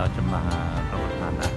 เราจะมาประทานอา